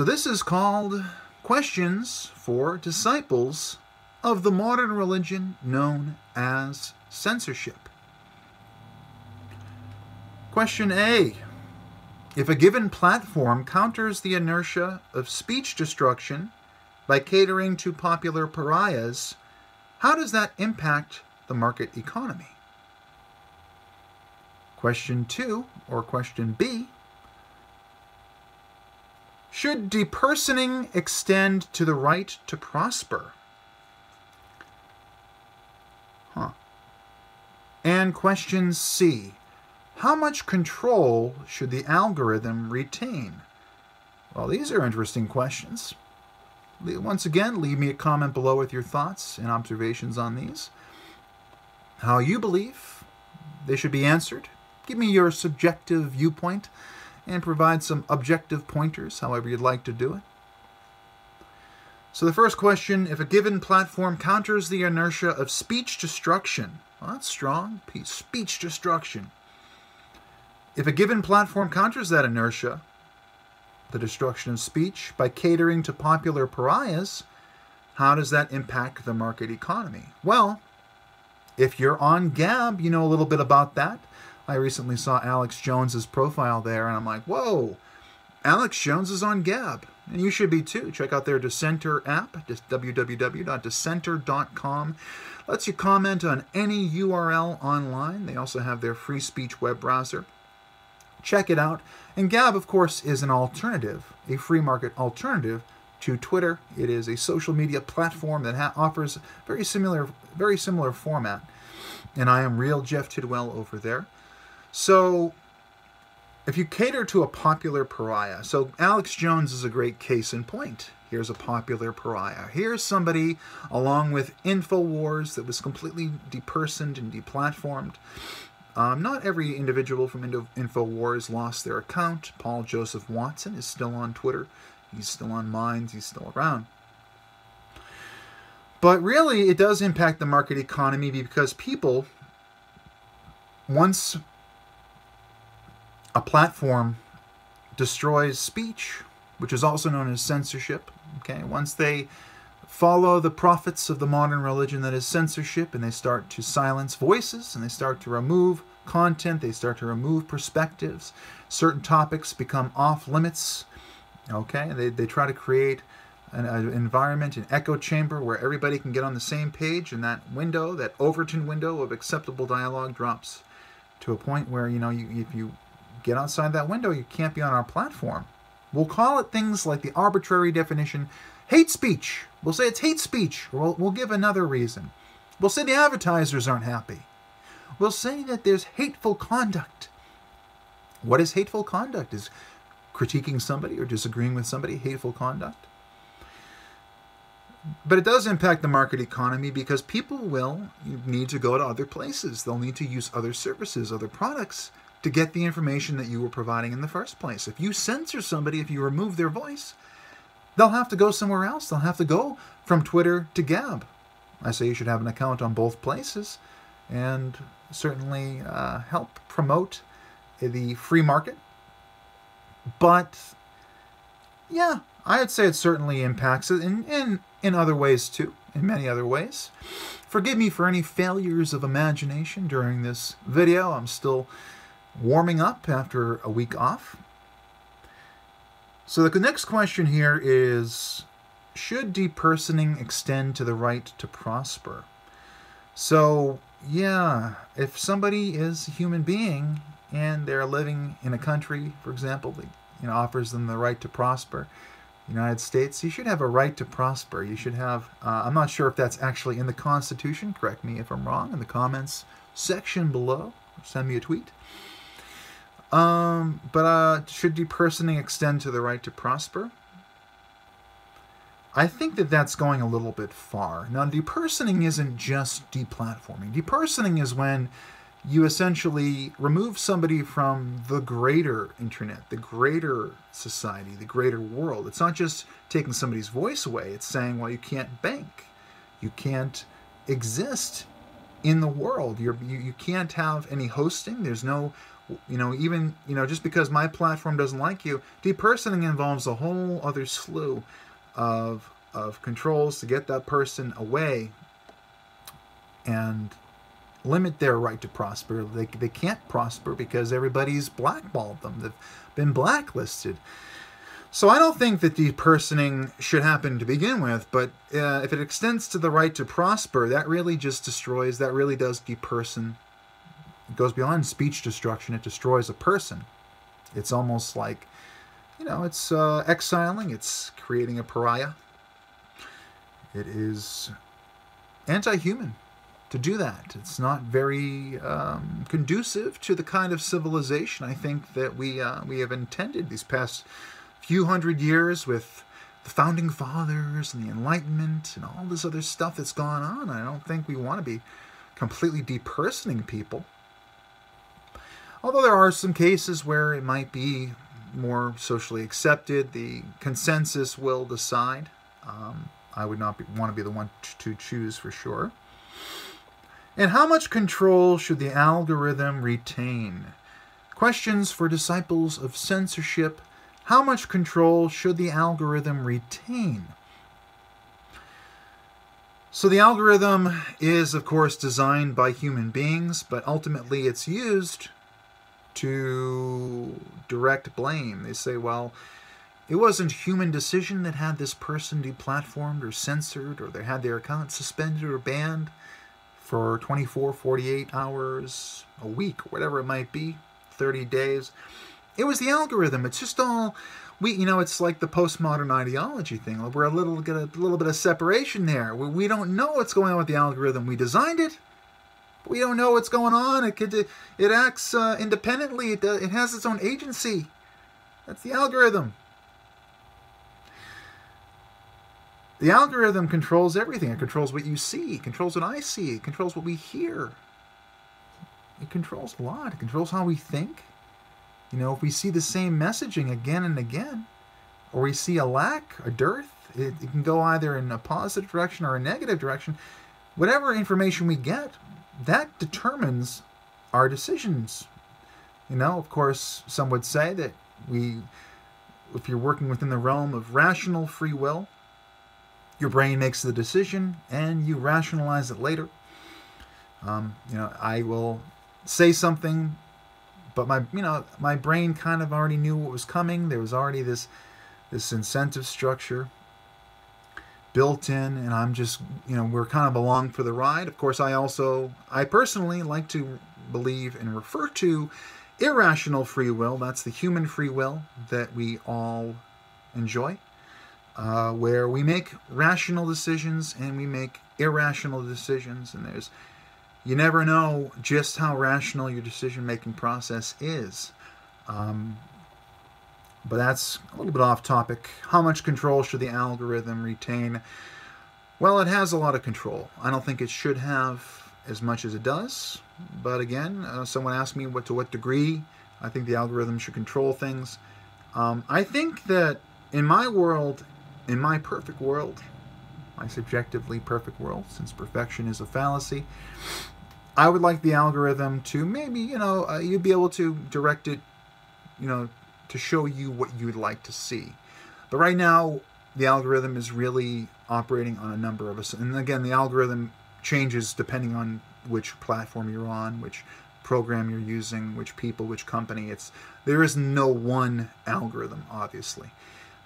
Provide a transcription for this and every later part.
So this is called Questions for Disciples of the Modern Religion Known as Censorship. Question A. If a given platform counters the inertia of speech destruction by catering to popular pariahs, how does that impact the market economy? Question 2, or question B. Should depersoning extend to the right to prosper? Huh. And question C. How much control should the algorithm retain? Well, these are interesting questions. Once again, leave me a comment below with your thoughts and observations on these. How you believe they should be answered. Give me your subjective viewpoint and provide some objective pointers, however you'd like to do it. So the first question, if a given platform counters the inertia of speech destruction, well, that's strong, speech destruction. If a given platform counters that inertia, the destruction of speech, by catering to popular pariahs, how does that impact the market economy? Well, if you're on Gab, you know a little bit about that. I recently saw Alex Jones's profile there, and I'm like, whoa, Alex Jones is on Gab. And you should be too. Check out their Dissenter app, www.dissenter.com. Lets you comment on any URL online. They also have their free speech web browser. Check it out. And Gab, of course, is an alternative, a free market alternative to Twitter. It is a social media platform that offers very similar, very similar format. And I am real Jeff Tidwell over there. So if you cater to a popular pariah, so Alex Jones is a great case in point. Here's a popular pariah. Here's somebody, along with InfoWars, that was completely depersoned and deplatformed. Um, not every individual from InfoWars lost their account. Paul Joseph Watson is still on Twitter. He's still on Minds. He's still around. But really, it does impact the market economy because people, once a platform destroys speech, which is also known as censorship, okay, once they follow the prophets of the modern religion that is censorship and they start to silence voices and they start to remove content, they start to remove perspectives, certain topics become off limits, okay, they, they try to create an, an, environment, an echo chamber where everybody can get on the same page and that window, that Overton window of acceptable dialogue drops to a point where, you know, you, if you get outside that window, you can't be on our platform. We'll call it things like the arbitrary definition hate speech. We'll say it's hate speech, or we'll, we'll give another reason. We'll say the advertisers aren't happy. We'll say that there's hateful conduct. What is hateful conduct? Is critiquing somebody or disagreeing with somebody hateful conduct? But it does impact the market economy because people will need to go to other places. They'll need to use other services, other products to get the information that you were providing in the first place. If you censor somebody, if you remove their voice, they'll have to go somewhere else. They'll have to go from Twitter to Gab. I say you should have an account on both places and certainly uh, help promote the free market. But yeah, I'd say it certainly impacts it in, in, in other ways too, in many other ways. Forgive me for any failures of imagination during this video. I'm still warming up after a week off. So the next question here is, should depersoning extend to the right to prosper? So yeah, if somebody is a human being and they're living in a country, for example, that you know offers them the right to prosper, United States, you should have a right to prosper. You should have. Uh, I'm not sure if that's actually in the Constitution. Correct me if I'm wrong in the comments section below. Send me a tweet. Um, but uh, should depersoning extend to the right to prosper? I think that that's going a little bit far. Now, depersoning isn't just deplatforming. Depersoning is when you essentially remove somebody from the greater internet, the greater society, the greater world. It's not just taking somebody's voice away, it's saying, well, you can't bank, you can't exist in the world. You're, you, you can't have any hosting, there's no you know, even you know, just because my platform doesn't like you, depersoning involves a whole other slew of of controls to get that person away and limit their right to prosper. They, they can't prosper because everybody's blackballed them. They've been blacklisted. So I don't think that depersoning should happen to begin with, but uh, if it extends to the right to prosper, that really just destroys, that really does deperson. It goes beyond speech destruction, it destroys a person. It's almost like, you know, it's uh, exiling, it's creating a pariah. It is anti human to do that. It's not very um, conducive to the kind of civilization I think that we uh, we have intended these past few hundred years with the founding fathers and the Enlightenment and all this other stuff that's gone on. I don't think we want to be completely depersoning people. Although there are some cases where it might be more socially accepted, the consensus will decide. Um, I would not be, want to be the one to choose for sure. And how much control should the algorithm retain? Questions for disciples of censorship. How much control should the algorithm retain? So the algorithm is, of course, designed by human beings, but ultimately it's used to direct blame. They say, well, it wasn't human decision that had this person deplatformed or censored or they had their account suspended or banned for 24, 48 hours, a week, whatever it might be, 30 days. It was the algorithm. It's just all we, you know, it's like the postmodern ideology thing. We're a little get a little bit of separation there. We, we don't know what's going on with the algorithm. We designed it. We don't know what's going on. It could, it acts uh, independently. It, uh, it has its own agency. That's the algorithm. The algorithm controls everything. It controls what you see, it controls what I see, it controls what we hear. It controls a lot. It controls how we think. You know, if we see the same messaging again and again, or we see a lack, a dearth, it, it can go either in a positive direction or a negative direction. Whatever information we get, that determines our decisions. You know, of course, some would say that we, if you're working within the realm of rational free will, your brain makes the decision and you rationalize it later. Um, you know, I will say something, but my you know my brain kind of already knew what was coming. There was already this this incentive structure built in, and I'm just you know we're kind of along for the ride. Of course, I also I personally like to believe and refer to irrational free will. That's the human free will that we all enjoy uh, where we make rational decisions and we make irrational decisions, and there's you never know just how rational your decision making process is. Um, but that's a little bit off topic. How much control should the algorithm retain? Well, it has a lot of control. I don't think it should have as much as it does. But again, uh, someone asked me what to what degree I think the algorithm should control things. Um, I think that in my world, in my perfect world, my subjectively perfect world, since perfection is a fallacy, I would like the algorithm to maybe, you know, uh, you'd be able to direct it, you know, to show you what you'd like to see. But right now, the algorithm is really operating on a number of us. And again, the algorithm changes depending on which platform you're on, which program you're using, which people, which company. It's there is no one algorithm, obviously.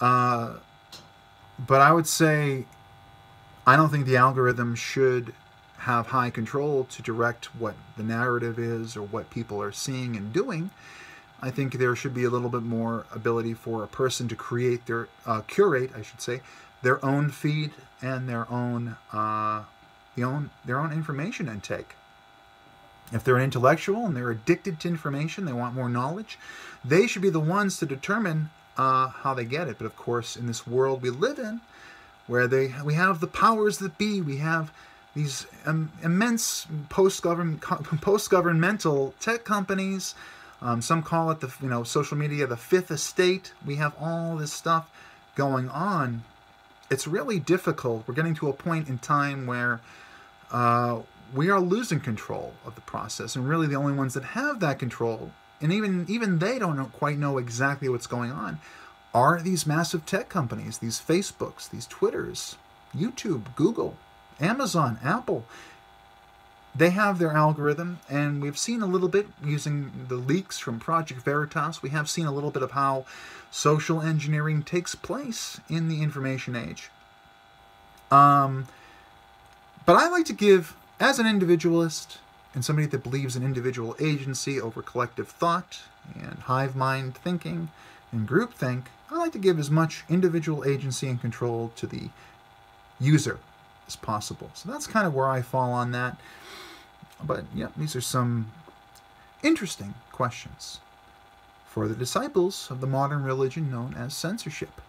Uh, but I would say I don't think the algorithm should have high control to direct what the narrative is or what people are seeing and doing. I think there should be a little bit more ability for a person to create their uh, curate, I should say, their own feed and their own uh, the own their own information intake. If they're an intellectual and they're addicted to information, they want more knowledge, they should be the ones to determine uh, how they get it. But of course, in this world we live in, where they we have the powers that be, we have these um, immense post-government post-governmental tech companies. Um, some call it the you know social media the fifth estate. We have all this stuff going on. It's really difficult. We're getting to a point in time where uh, we are losing control of the process, and really the only ones that have that control and even even they don't know, quite know exactly what's going on, are these massive tech companies, these Facebooks, these Twitters, YouTube, Google, Amazon, Apple. They have their algorithm, and we've seen a little bit using the leaks from Project Veritas. We have seen a little bit of how social engineering takes place in the information age. Um, but I like to give, as an individualist and somebody that believes in individual agency over collective thought and hive mind thinking and groupthink, I like to give as much individual agency and control to the user as possible. So that's kind of where I fall on that. But yeah, these are some interesting questions for the disciples of the modern religion known as censorship.